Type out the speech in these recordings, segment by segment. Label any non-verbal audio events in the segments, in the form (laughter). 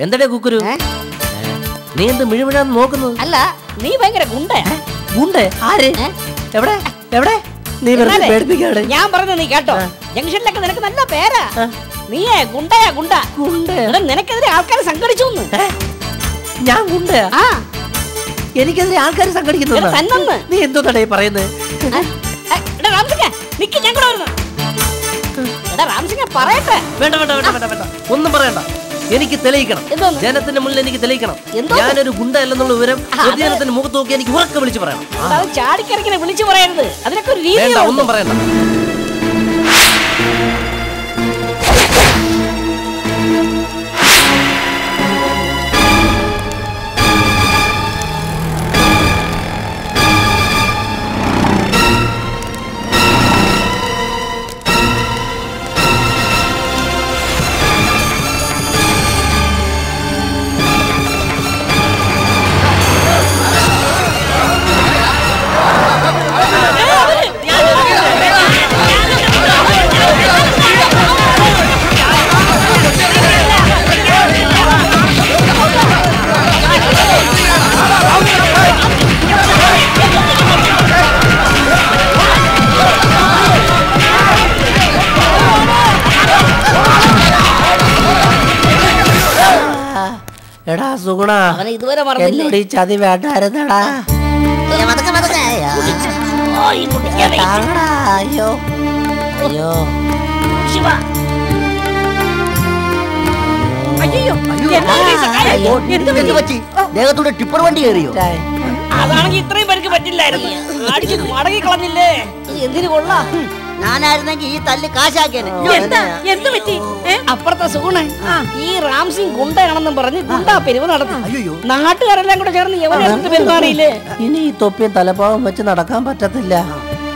എന്തടേ കുക്കുരു? നീ എന്ത് മിഴുമിഴാന്ന് നോക്കുന്നത്? അല്ല നീ ഭയങ്കര ഗുണ്ടയാ. ഗുണ്ട? ആര്? എവിടെ? എവിടെ? നീ വെറുതെ പേടിപ്പിക്കാണ്. ഞാൻ പറഞ്ഞു നീ കേട്ടോ. ജംഗ്ഷനിലൊക്കെ നിനക്ക് നല്ല പേരാ. നീയേ ഗുണ്ടയാ ഗുണ്ട. ഗുണ്ട? നിനക്കെതിരെ ആൾക്കാർ സംഘടിച്ചു. ഞാൻ ഗുണ്ട? ആ. എനിക്കെതിരെ ആൾക്കാർ സംഘടിക്കുന്നു. നീ എന്തോ തടയെ പറയുന്നത് ഒന്നും പറയണ്ട. എനിക്ക് തെളിയിക്കണം. ജനത്തിന്റെ മുന്നിൽ എനിക്ക് തെളിയിക്കണം? ഞാനൊരു ഗുണ്ട അല്ലെന്നുള്ള വിവരം പൊതുജനത്തിന്റെ മുഖത്ത് നോക്കി എനിക്ക് ഉറക്കെ വിളിച്ചു പറയണം. ചാടിക്കിറക്കിനെ വിളിച്ചു പറയരുത്. അതിനൊക്കെ ഒരു രീതി ഒന്നും പറയണ്ട. അവനെ ഇതുവരെ എന്നോട് ഈ ചതി വേണ്ടായിരുന്നടാ. അയ്യോ. അയ്യോ? ദേഹത്തൂടെ ടിപ്പർ വണ്ടി കയറിയോ. അതാണെങ്കിൽ ഇത്രയും പേർക്ക് പറ്റില്ലായിരുന്നു. അടിച്ച് മടങ്ങി കളഞ്ഞില്ലേ എന്തിനു കൊള്ളാം? ഞാനായിരുന്നെങ്കിൽ ഈ തല്ല് കാശാക്കിയേനെ എന്താ പറ്റി? അപ്പുറത്തെ സുഗുണ ഈ റാംസിംഗ് ഗുണ്ടയാണെന്നും പറഞ്ഞ് ഗുണ്ടാ പിരിവ് നടത്തും അയ്യോ നാട്ടുകാരെല്ലാം കൂടെ ചേർന്ന് പെരുമാറിയില്ലേ ഇനി ഈ തൊപ്പിയും തലപ്പാവും വെച്ച് നടക്കാൻ പറ്റത്തില്ല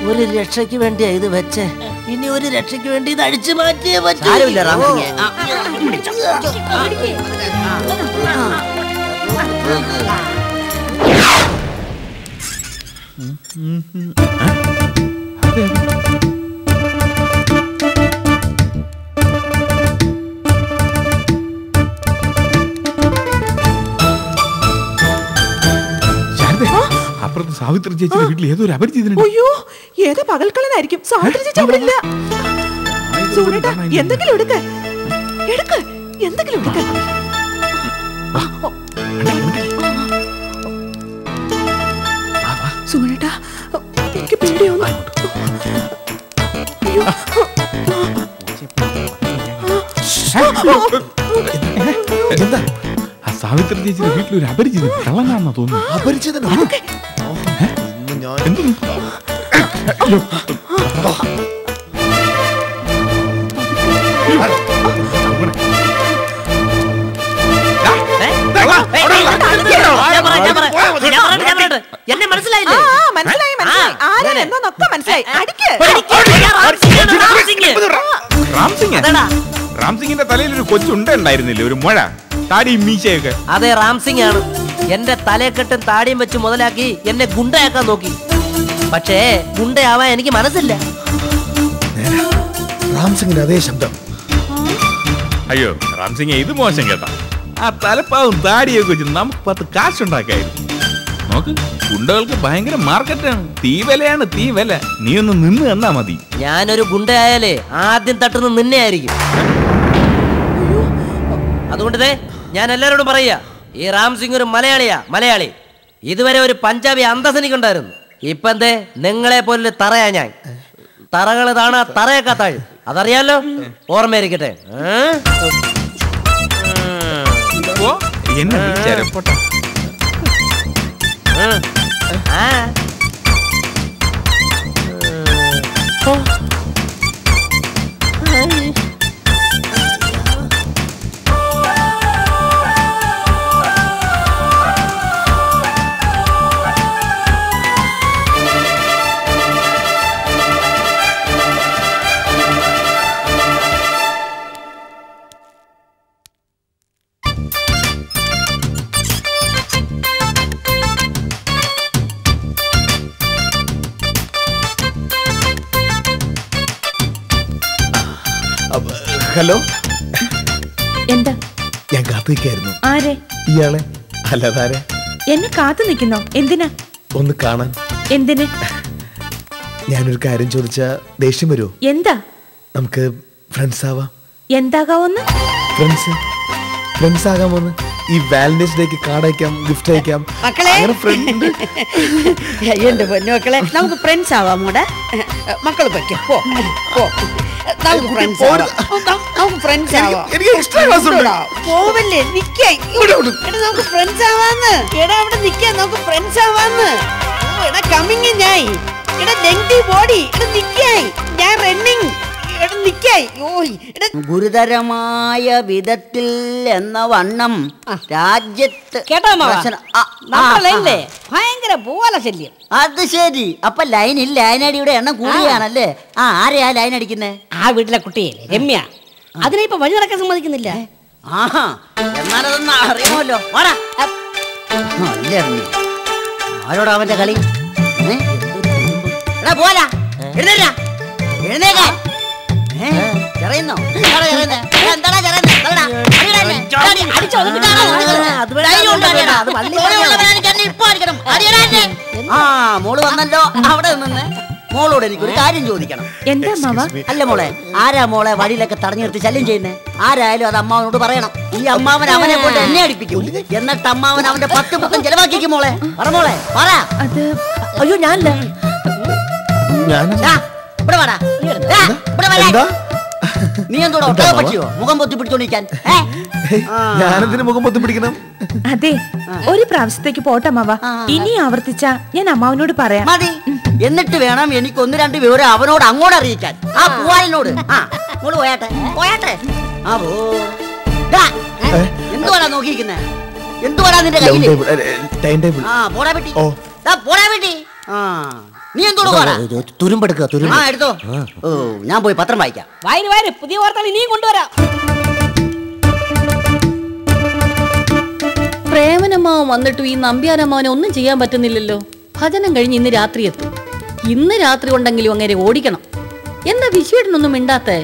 ഒരു രക്ഷയ്ക്ക് വേണ്ടിയാ ഇത് വെച്ച് ഇനി ഒരു രക്ഷയ്ക്ക് വേണ്ടി ഇത് അടിച്ചു മാറ്റിയേ പറ്റൂ സാരമില്ല റാംസിംഗേ. അപ്പുറത്ത് സാവിത്രി ചേച്ചിയുടെ വീട്ടിൽ ഏതോ ഒരു അപരിചിതനുണ്ട്. അയ്യോ ഏതോ പകൽക്കളനായിരിക്കും സാവിത്രി ചേച്ചി അവിടെ ഇല്ല. സൂരേട്ടാ എന്തെങ്കിലും എടുക്ക. എടുക്ക. എന്തെങ്കിലും എടുക്ക. സൂരേട്ടാ എനിക്ക് പേടിയൊന്നും എന്താ? സാവിത്രി ചേച്ചിയുടെ വീട്ടിൽ ഒരു അപരിചിതൻ കള്ളനാണെന്നാ തോന്നുന്നു. അപരിചിതനോ എന്നെ മനസ്സിലായില്ലേ മനസ്സിലായി മനസ്സിലായി ആരാണ് എന്നൊക്കെ മനസ്സിലായി അടിക്ക് റാം സിംഗ് അതെടാ. റാം സിംഗിന്റെ തലയിൽ ഒരു കൊച്ചുണ്ടായിരുന്നില്ലേ ഒരു മുഴ താടിയും മീശയൊക്കെ അതെ റാംസിംഗ് ആണ് എന്റെ തലയെക്കെട്ടും താടിയും വെച്ച് മുതലാക്കി എന്നെ ഗുണ്ടയാക്കാൻ നോക്കി പക്ഷേ ഗുണ്ടയാവാൻ എനിക്ക് മനസ്സില്ല. റാംസിംഗിന്റെ അതേ ശബ്ദം. അയ്യോ റാംസിംഗ് ഇത് മോശം കേട്ടാ. ആ തലപ്പാവും താടിയൊക്കെ വെച്ച് നമുക്ക് പത്ത് കാശുണ്ടാക്കായിരുന്നു. നോക്ക് ഗുണ്ടകൾക്ക് ഭയങ്കര മാർക്കറ്റാണ്. തീ വിലയാണ് തീ വില നീ ഒന്ന് നിന്ന് തന്നാ മതി. ഞാനൊരു ഗുണ്ടയായാലേ ആദ്യം തട്ടുന്ന നിന്നെ ആയിരിക്കും അതുകൊണ്ട് ദേ, ഞാൻ എല്ലാരോടും പറയാ ഈ റാം സിംഗ് ഒരു മലയാളിയാ മലയാളി. ഇതുവരെ ഒരു പഞ്ചാബി അന്തസനിക്കുണ്ടായിരുന്നു ഇപ്പൊ എന്തേ നിങ്ങളെ പോലെ തറയാ ഞാൻ. തറകൾ താണാ തറയൊക്കെ താഴ്. അതറിയാലോ? ഓർമ്മയിരിക്കട്ടെ ആ. ഹലോ. എന്താ? ഞാൻ കാത്തു നിൽക്കായിരുന്നു ആരെ? ഇയാളെ? അല്ലാതാരെ എന്നെ കാത്തു നിൽക്കുന്നോ? എന്തിനാ? ഒന്ന് കാണാൻ. എന്തിന്? ഞാനൊരു കാര്യം ചോദിച്ചാ ദേഷ്യം വരുമോ എന്താ? നമുക്ക് ഫ്രണ്ട്സ് ആവാം. എന്താകാവോന്ന്? ഫ്രണ്ട്സ് ഫ്രണ്ട്സ് ആകാമോന്ന്? ഈ വാലന്റൈൻസ് ഡേക്ക് കാർഡ് അയക്കാം ഗിഫ്റ്റ് അയക്കാം. മക്കളെ. ഫ്രണ്ട് എന്റെ പൊന്നു മക്കളെ. നമുക്ക് ഫ്രണ്ട്സ് ആവാം കൂടെ മക്കൾ പറ്റും. പോ പോ. നമുക്ക് ഫ്രണ്ട്സ് ആവാം. നമുക്ക് ഫ്രണ്ട്സ്. എടാ, പോവല്ലേ നിക്കേ. എടാ നമുക്ക് ഫ്രണ്ട്സ് ആവാന്ന്. എടാ അവിടെ നിക്കാൻ നമുക്ക് ഫ്രണ്ട്സ് ആവാന്ന്. എടാ കമ്മിങ് ഞാൻ എടാ ലെങ്തി ബോഡി എടാ നിക്കായി ഞാൻ റണ്ണിങ് എടാ നിക്കായി ഓയ് എടാ. ഗുരുതരമായ വിധത്തിൽ എന്ന വണ്ണം രാജ്യത്ത് ഭയങ്കര പോലെ ശല്യം. അത് ശരി. അപ്പൊ ലൈനിൽ ലൈനടിയുടെ എണ്ണം കൂടിയാണല്ലേ? ആ ആരെയാ ലൈൻ അടിക്കുന്നേ? ആ വീട്ടിലെ കുട്ടിയല്ലേ രമ്യ. അതിനെ ഇപ്പൊ വഴി നടക്കാൻ സമ്മതിക്കുന്നില്ല. ആഹാ. എന്നാലതൊന്ന് അറിയാമല്ലോ. ആരോടാ അവന്റെ കളി? പോലാ എഴുന്നേരാ എഴുന്നേക്കാൻ ആ മോൾ വന്നല്ലോ. അവിടെ നിന്ന് മോളോട് എനിക്കൊരു കാര്യം ചോദിക്കണം. എന്താ മാവ? അല്ല മോളെ ആരാ മോളെ വഴിയിലൊക്കെ തടഞ്ഞു നിർത്തി ശല്യം ചെയ്യുന്നേ? ആരായാലും അത് അമ്മാവനോട് പറയണം. ഈ അമ്മാവൻ അവനെ കൊണ്ട് എന്നെ അടിപ്പിക്കും. എന്നിട്ട് അമ്മാവൻ അവന്റെ പത്ത് പത്തും ചെലവാക്കിക്കും മോളെ. പറ മോളെ പറ. അത് അയ്യോ ഞാനല്ല. ഇവിടെ വാടാ. ഇവിടെ. എന്താ? നീ എന്തോടാ? ഒട്ടക പക്ഷിയോ? മുഖം പൊത്തി പിടിച്ചോണ്ടിരിക്കാൻ ഏ? ഞാനെന്തിനു മുഖം പൊത്തി പിടിക്കണം അതെ ഒരു പ്രാവശ്യത്തേക്ക് പോട്ടെ മാവ ഇനി ആവർത്തിച്ച ഞാൻ അമ്മാവനോട് പറയാം. മതി. എന്നിട്ട് വേണം എനിക്ക് ഒന്ന് രണ്ട് വിവരം അവനോട് അങ്ങോട്ട് അറിയിക്കാൻ. ആ പൂവാലിനോട്. ആ മോൾ പോയാട്ടെ. പോയാട്ടെ. ആ പോ ദാ, ഏ? എന്തുവാടാ നോക്കിയിരിക്കുന്നേ? എന്തുവാടാ നിന്റെ കയ്യിൽ കയ്യിൽ ടേബിൾ ടൈം ടേബിൾ. ആ പോടാ പെട്ടി. ഓ. പോടാ പെട്ടി. ആ നീ എന്തോട് ആ എടുത്തോ. ഓ ഞാൻ പോയി പത്രം വായിക്കാം. വായന വായന പുതിയ വാർത്തകൾ ഇനിയും കൊണ്ടുവരാം. പ്രേമനമ്മാവ് വന്നിട്ടും ഈ നമ്പ്യാരമ്മാവനെ ഒന്നും ചെയ്യാൻ പറ്റുന്നില്ലല്ലോ. ഭജനം കഴിഞ്ഞ് ഇന്ന് രാത്രി എത്തും. ഇന്ന് രാത്രി ഉണ്ടെങ്കിലും അങ്ങനെ ഓടിക്കണം. എന്താ വിശ്വേട്ടനൊന്നും മിണ്ടാത്തേ?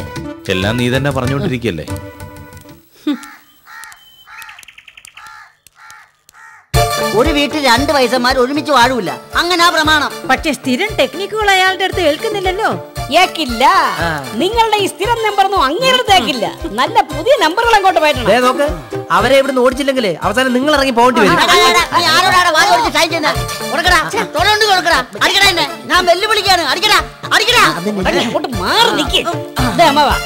എല്ലാം നീ തന്നെ പറഞ്ഞുകൊണ്ടിരിക്കല്ലേ? ഒരു വീട്ടിൽ രണ്ട് വയസ്സന്മാർ ഒരുമിച്ച് വാഴൂല. അങ്ങനെ ആ പ്രമാണം. പക്ഷെ സ്ഥിരം ടെക്നിക്കുകൾ അയാളുടെ അടുത്ത് കേൾക്കുന്നില്ലല്ലോ ഏക്കില്ല. നിങ്ങളുടെ ഈ സ്ഥിരം നമ്പർ ഒന്നും തേക്കില്ല നല്ല പുതിയ നമ്പറുകൾ അങ്ങോട്ട് ദേ പോയിട്ടുണ്ട് നോക്ക്. അവരെ ഇവിടുന്ന് ഓടിച്ചില്ലെങ്കിൽ അവസാനം നിങ്ങൾ ഇറങ്ങി പോകേണ്ടി വരും. ഞാൻ വെല്ലുവിളിക്കാണ്. അടിക്കടാ. അടിക്കടാ. മാറി നിക്ക്. ദേ അമ്മാവാ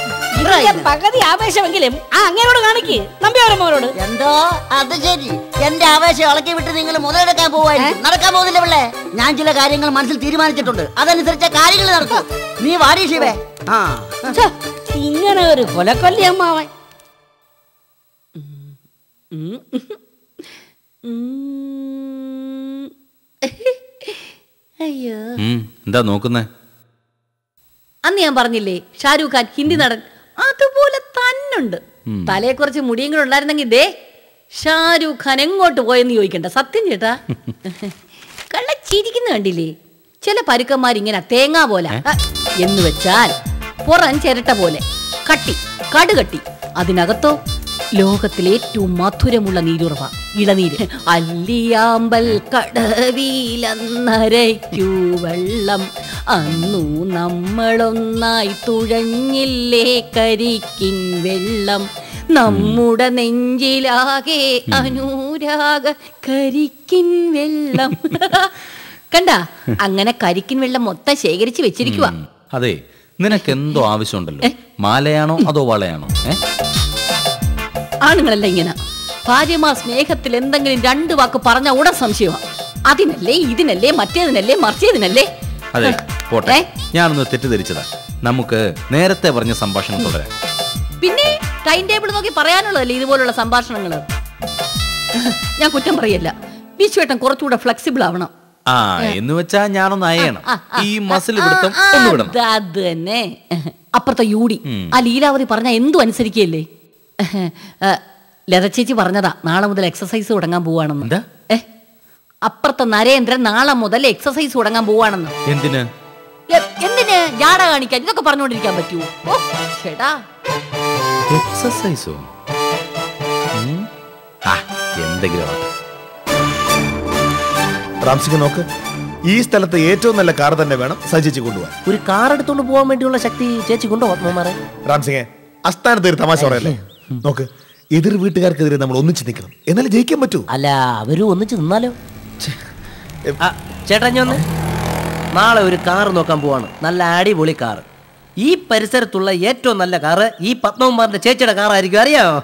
പകുതി ആവേശമെങ്കിലും ആ അങ്ങനോട് കാണിക്ക്. നമ്പിയാരമ്മോരോട് എന്തോ? അത് ശരി. എന്റെ ആവേശം ഇളക്കി വിട്ട് നിങ്ങൾ മുതലെടുക്കാൻ പോവായിരിക്കും നടക്കാൻ പോകുന്നില്ല പിള്ളേ. ഞാൻ ചില കാര്യങ്ങൾ മനസ്സിൽ തീരുമാനിച്ചിട്ടുണ്ട്. അതനുസരിച്ച കാര്യങ്ങൾ നടക്കും. നീ വാടി ശിവേ. ആ. ഛെ, ഇങ്ങനെ ഒരു കൊലക്കൊല്ലി അമ്മാവൻ അയ്യോ എന്താ നോക്കുന്നേ? അന്ന് ഞാൻ പറഞ്ഞില്ലേ ഷാരൂഖ് ഖാൻ ഹിന്ദി നടൻ അതുപോലെ തന്നുണ്ട്. തലയെ കുറച്ച് മുടിയും കൂടെ ഉണ്ടായിരുന്നെങ്കിൽ ദേ ഷാരൂഖ് ഖാൻ എങ്ങോട്ട് പോയെന്ന് ചോദിക്കണ്ട. സത്യം ചേട്ടാ. (laughs) കള്ള ചിരിക്കുന്ന കണ്ടില്ലേ? ചില പരുക്കന്മാർ ഇങ്ങനെ തേങ്ങാ പോലെ എന്ന് വെച്ചാൽ പുറം ചിരട്ട പോലെ കട്ടി കടുകട്ടി. അതിനകത്തോ ലോകത്തിലെ ഏറ്റവും മധുരമുള്ള നീരുറവ ഇളനീര്. അല്ലിയാമ്പൽ കടവിലന്നരയ്ക്കൂ വെള്ളം. അന്നു നമ്മളൊന്നായി തുഴഞ്ഞില്ലേ കരിക്കിൻ വെള്ളം. നമ്മുടെ നെഞ്ചിലാകെ അനുരാഗ കരിക്കിൻ വെള്ളം. (laughs) കണ്ട? അങ്ങനെ കരിക്കിൻ വെള്ളം മൊത്തം ശേഖരിച്ച് വെച്ചിരിക്കുക അതെ നിനക്ക് എന്തോ ആവശ്യമുണ്ടല്ലോ? മാലയാണോ അതോ വളയാണോ? ഏ? ആണുങ്ങളല്ല ഇങ്ങനെ? ഭാര്യമാർ സ്നേഹത്തിൽ എന്തെങ്കിലും രണ്ടു വാക്ക് പറഞ്ഞ ഉടൻ സംശയമാണ് അതിനല്ലേ ഇതിനല്ലേ മറ്റേതിനല്ലേ മറിച്ചേതിനല്ലേ? അതെ പോട്ടെ? ഞാനൊന്ന് തെറ്റിദ്ധരിച്ചതാ. നമുക്ക് നേരത്തെ പറഞ്ഞ സംഭാഷണം തുടരാം. പിന്നെ ടൈം ടേബിൾ നോക്കി പറയാനുള്ളതല്ലേ ഇതുപോലുള്ള സംഭാഷണങ്ങൾ ഞാൻ കുറ്റം പറയല്ല. വിശ്വേട്ടൻ കുറച്ചുകൂടെ ഫ്ലെക്സിബിൾ ആവണം. ആ എന്ന് വെച്ചാ ഞാനൊന്ന് ആ, ഈ മസിൽ പിടുത്തം ഒന്ന് വിടണം. അത് തന്നെ. അപ്പുറത്തെ യൂടി. ആ ലീലാവതി പറഞ്ഞ എന്തും അനുസരിക്കല്ലേ ലത ചേച്ചി പറഞ്ഞതാ നാളെ മുതൽ എക്സസൈസ് തുടങ്ങാൻ പോവാണെന്ന്. എന്താ? ഏ അപ്പുറത്തെ നരേന്ദ്രൻ നാളെ മുതൽ എക്സസൈസ് തുടങ്ങാൻ പോവാണെന്ന്. എന്തിന്? എന്തിന്? ജാട കാണിക്കാൻ ഇതൊക്കെ പറഞ്ഞുകൊണ്ടിരിക്കാൻ പറ്റുമോ ഓ ചേട്ടാ. എക്സസൈസോ. എന്തെങ്കിലും. റാംസിംഗ് നോക്ക് ഈ സ്ഥലത്ത് ഏറ്റവും നല്ല കാർ തന്നെ വേണം സജിച്ച് കൊണ്ടുപോകാൻ. ഒരു കാർ എടുത്തുകൊണ്ട് പോകാൻ വേണ്ടിയുള്ള ശക്തി ചേച്ചി കൊണ്ടോ റാംസിംഗെ അസ്ഥാനത്ത് ഒരു തമാശ പറയല്ലേ? നോക്ക് എതിർ വീട്ടുകാർക്കെതിരെ നമ്മൾ ഒന്നിച്ച് നിൽക്കണം. എന്നാലും ജയിക്കാൻ പറ്റൂ. അല്ല അവരും ഒന്നിച്ച് നിന്നാലോ? ചേട്ടാ ഞാൻ നാളെ ഒരു കാറ് നോക്കാൻ പോവാണ്. നല്ല അടിപൊളി കാറ് ഈ പരിസരത്തുള്ള ഏറ്റവും നല്ല കാറ് ഈ പത്മകുമാറിന്റെ ചേച്ചിയുടെ കാറായിരിക്കും. അറിയാമോ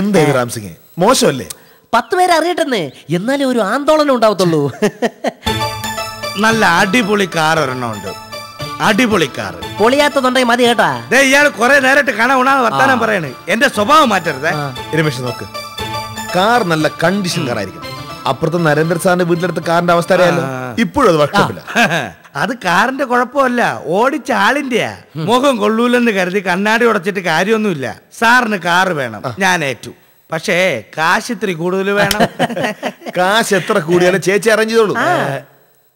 എന്താ റാംസിംഗെ? മോശമല്ലേ? പത്ത് പേര് അറിയട്ടെന്ന്. എന്നാലേ ഒരു ആന്തോളനം ഉണ്ടാവത്തുള്ളൂ. നല്ല അടിപൊളി കാർ ഒരെണ്ണം ഉണ്ട്. അടിപൊളി കാർ പൊളിയാത്തതുണ്ടെങ്കിൽ മതി കേട്ടാ. ദേ ഇയാൾ കുറെ നേരിട്ട് കാണാൻ വർത്താനം പറയണേ. എന്റെ സ്വഭാവം മാറ്റരുത്. രമേശ് നോക്ക്. കാർ നല്ല കണ്ടീഷൻ കാർ ആയിരിക്കും അപ്പുറത്തെ നരേന്ദ്ര സാറിന്റെ വീട്ടിലെടുത്ത കാറിന്റെ അവസ്ഥ അറിയാലോ? ഇപ്പോഴും അത് വർക്ക്ഷോപ്പില്ല അത് കാറിന്റെ കുഴപ്പമല്ല. ഓടിച്ച ആളിന്റെയാ. മുഖം കൊള്ളൂലെന്ന് കരുതി കണ്ണാടി ഉടച്ചിട്ട് കാര്യമൊന്നുമില്ല. സാറിന് കാറ് വേണം. ഞാൻ ഏറ്റു. പക്ഷേ കാശ് ഇത്തിരി കൂടുതൽ വേണം. കാശ് എത്ര കൂടിയാലും ചേച്ചി അറേഞ്ച് ചെയ്തോളൂ.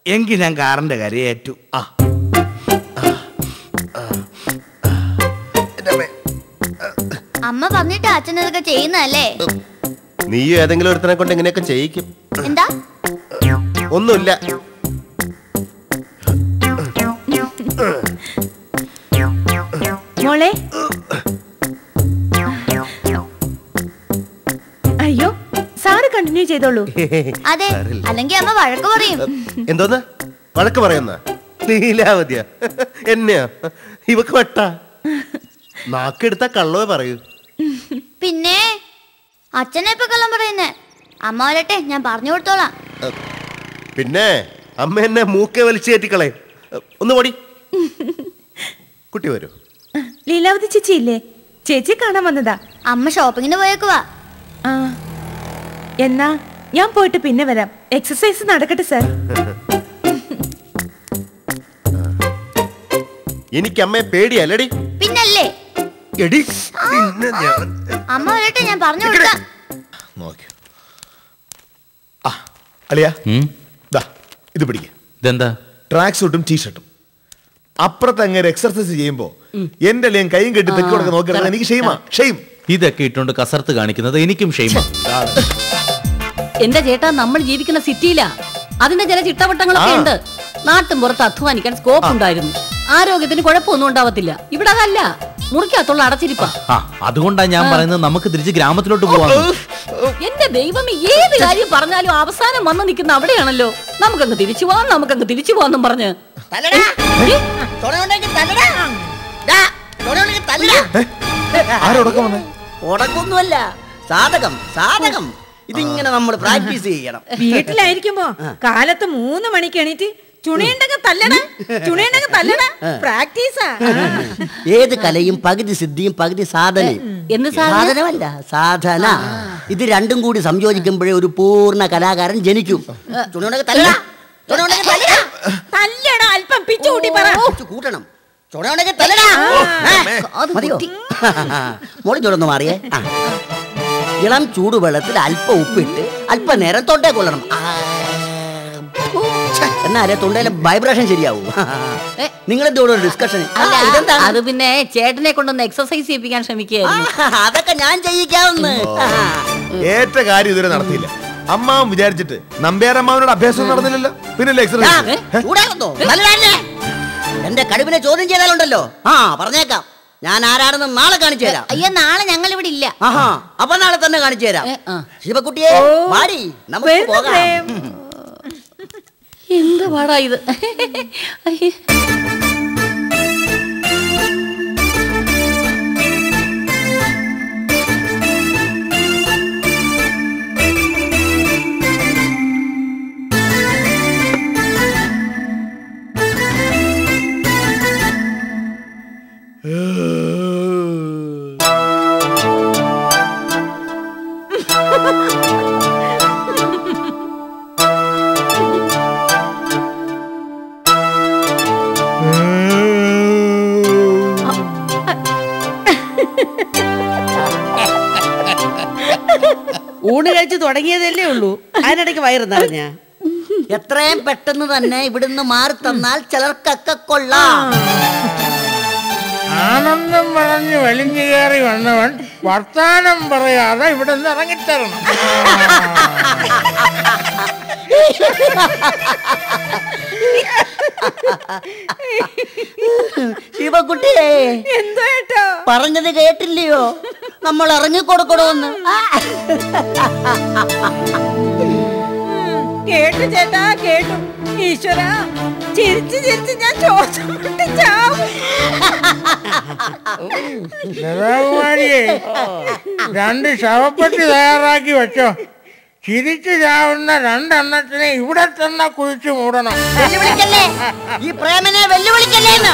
എങ്കിൽ ഞാൻ കാറിന്റെ കാര്യം ഏറ്റു. ആ. അമ്മ പറഞ്ഞിട്ട് അച്ഛൻ ഇതൊക്കെ ചെയ്യുന്നല്ലേ നീ ഏതെങ്കിലും ഒരുത്തനെ കൊണ്ട് ഇങ്ങനെയൊക്കെ ചെയ്യിക്കും. എന്താ? ഒന്നുമില്ല. മോളെ. അയ്യോ സാറ് കണ്ടിന്യൂ ചെയ്തോളൂ. അതെ അല്ലെങ്കിൽ അമ്മ വഴക്ക് പറയും. എന്തോന്ന്? വഴക്ക് പറയുന്ന? നീലാവതിയാ എന്നെയാ? ഇവക്ക് വെട്ടാ. നാക്കെടുത്ത കള്ളവേ പറയൂ. പിന്നെ? അച്ഛനെ ഇപ്പൊ കള്ളം പറയുന്നേ. അമ്മ വരട്ടെ ഞാൻ പറഞ്ഞു കൊടുത്തോളാം. പിന്നെ അമ്മ എന്നെ മൂക്കെ വലിച്ചു കയറ്റിക്കളെ. ഒന്ന് പൊടി കുട്ടി വരൂ. ലീലാവതി ചേച്ചി ഇല്ലേ? ചേച്ചി കാണാൻ വന്നതാ. അമ്മ ഷോപ്പിങ്ങിന് പോയേക്കുവാ. ആ എന്നാ ഞാൻ പോയിട്ട് പിന്നെ വരാം. എക്സസൈസ് നടക്കട്ടെ സാർ എനിക്ക് അമ്മയെ പേടിയല്ലടി. പിന്നല്ലേ? എടി പിന്നെ ഞാൻ അമ്മ വരട്ടെ ഞാൻ പറഞ്ഞു കൊടുക്കാം. നോക്കി. ആ അളിയ. ദാ ഇത് പിടിക്ക. ഇതെന്താ? ട്രാക്ക് സൂട്ടും ടീഷർട്ടും അപ്പുറത്ത് അങ്ങനെ എക്സർസൈസ് ചെയ്യുമ്പോ എന്റെ അളിയൻ കൈയും കെട്ടി തെക്കി കൊടുക്കാൻ നോക്കിയാൽ എനിക്ക് ഷെയ്മാ ഷെയ്ം ഇതൊക്കെ ഇട്ടുകൊണ്ട് കസർത്ത് കാണിക്കുന്നത് എനിക്കും ഷെയ്മ. എന്റെ ചേട്ടാ നമ്മൾ ജീവിക്കുന്ന സിറ്റിയിലാ. അതിന്റെ ചില ചിട്ടവട്ടങ്ങളൊക്കെ ഉണ്ട്. നാട്ടും പുറത്ത് അധ്വാനിക്കാൻ സ്കോപ്പ് ഉണ്ടായിരുന്നു. ആരോഗ്യത്തിന് കുഴപ്പമൊന്നും ഉണ്ടാവത്തില്ല. ഇവിടെ അതല്ല. മുറിക്കകത്തുള്ള അടച്ചിരിപ്പ. ആ അതുകൊണ്ടാ ഞാൻ പറയുന്നത് നമുക്ക് തിരിച്ച് ഗ്രാമത്തിലോട്ട് പോവാം എന്റെ ദൈവമേ ഏത് കാര്യം പറഞ്ഞാലും അവസാനം വന്ന് നിൽക്കുന്ന അവിടെയാണല്ലോ. നമുക്കങ്ങ് തിരിച്ചു പോവാം നമുക്കങ്ങ് തിരിച്ചു പോവാന്നും പറഞ്ഞ്. ഉടക്കൊന്നുമല്ല സാധകം സാധകം. ഇതിങ്ങനെ നമ്മൾ പ്രാക്ടീസ് ചെയ്യണം. വീട്ടിലായിരിക്കുമ്പോ കാലത്ത് മൂന്ന് മണിക്ക് എണീറ്റ് ഏത് കലയും പകുതി സിദ്ധിയും പകുതി സാധനയും. എന്ന് സാധനമല്ല സാധന. ഇത് രണ്ടും കൂടി സംയോജിക്കുമ്പോഴേ ഒരു പൂർണ കലാകാരൻ ജനിക്കും. ചുണയുണ്ടെങ്കിൽ തല്ലടാ. ചുണയുണ്ടെങ്കിൽ തല്ലടാ. തല്ലണ അല്പം പിച്ചു കൂട്ടി പറ. കുറച്ച് കൂട്ടണം. ചുണയുണ്ടെങ്കിൽ തല്ലടാ. മതിയോ? മോളി ചുടന്ന് മാറിയേ. ഇളം ചൂടുവെള്ളത്തിൽ അല്പം ഉപ്പിട്ട് അല്പനേരം തൊണ്ടേ കൊള്ളണം എന്നാലേ തൊണ്ടയിലെ വൈബ്രേഷൻ ശരിയാവൂ. ഒരു ഡിസ്കഷൻ അത് പിന്നെ ചേട്ടനെ കൊണ്ടൊന്ന് എക്സസൈസ് ചെയ്യിപ്പിക്കാൻ ശ്രമിക്കുകയായിരുന്നു. അതൊക്കെ ഞാൻ ചെയ്യിക്കാവുന്ന. ഏറ്റ കാര്യം ഇതുവരെ നടത്തിയില്ല. അമ്മാവൻ വിചാരിച്ചിട്ട് നമ്പ്യാരമ്മാവനോട് അഭ്യാസം നടന്നില്ലല്ലോ? പിന്നെ എന്റെ കടുവിനെ ചോദ്യം ചെയ്താലുണ്ടല്ലോ. ആ പറഞ്ഞേക്കാം. ഞാൻ ആരാണെന്ന് നാളെ കാണിച്ചു തരാം. അയ്യോ നാളെ ഞങ്ങൾ ഇവിടെ ഇല്ല അപ്പൊ നാളെ തന്നെ കാണിച്ചു തരാം. ശിവക്കുട്ടിയെ നമുക്ക് പോകാം. എന്ത് പാടാ ഇത്? ഊണ് കഴിച്ച് തുടങ്ങിയതല്ലേ ഉള്ളൂ. അതിനിടയ്ക്ക് വയറ് നിറഞ്ഞ. എത്രയും പെട്ടെന്ന് തന്നെ ഇവിടുന്ന് മാറി തന്നാൽ ചിലർക്കൊക്കെ കൊള്ളാം. ആനന്ദം പറഞ്ഞ് വലിഞ്ഞു കയറി വന്നവൻ വർത്താനം പറയാതെ ഇവിടെ നിന്ന് ഇറങ്ങിത്തരണം. (laughs) (laughs) ശിവക്കുട്ടിയെ എന്തോ പറഞ്ഞത് കേട്ടില്ലയോ? നമ്മൾ ഇറങ്ങിക്കൊടുക്കണമെന്ന്. കേട്ടു ചേട്ടാ കേട്ടു. ഈശ്വര ചിരിച്ച് ചിരിച്ച് ഞാൻ ചോദിച്ചു ചാവും രണ്ട് ശവപ്പെട്ടി തയ്യാറാക്കി വെച്ചോ. ചിരിച്ചു ചാവുന്ന രണ്ടെണ്ണത്തിനെ ഇവിടെ തന്നെ കുഴിച്ചു മൂടണം. വെല്ലുവിളിക്കല്ലേ? ഈ പ്രേമനെ വെല്ലുവിളിക്കല്ലേ എന്ന്?